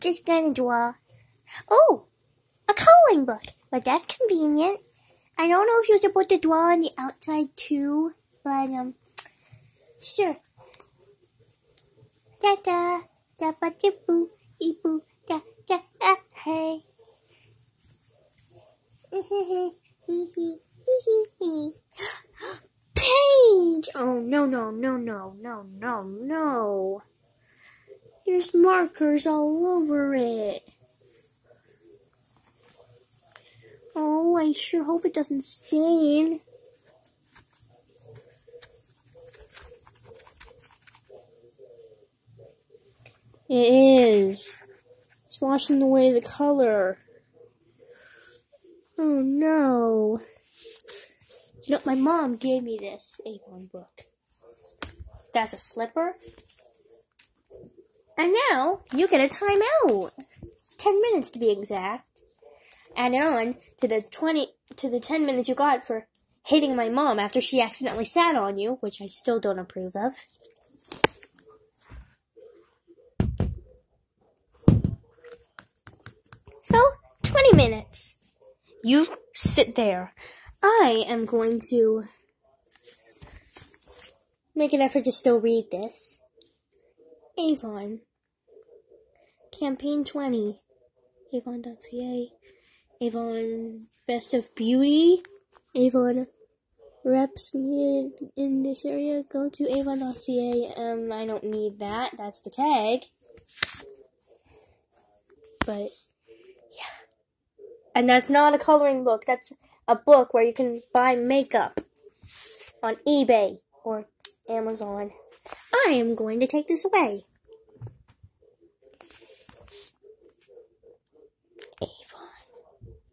Just gonna draw. Oh, a coloring book. But that's convenient. I don't know if you're supposed to draw on the outside too, but um, sure. Da da da ba da boo e boo da da ah hey. Paige! Oh no no no no no no no. There's markers all over it. Oh, I sure hope it doesn't stain. It is. It's washing away the color. Oh no. You know, my mom gave me this Avon book. That's a slipper. And now you get a timeout. Ten minutes to be exact. Added on to the twenty to the ten minutes you got for hating my mom after she accidentally sat on you, which I still don't approve of. So, 20 minutes. You sit there. I am going to make an effort to still read this. Avon. Campaign 20. Avon.ca. Avon Best of Beauty. Avon reps needed in this area. Go to avon.ca. Um, I don't need that. That's the tag. But yeah. and that's not a coloring book. That's a book where you can buy makeup on eBay or Amazon. I am going to take this away.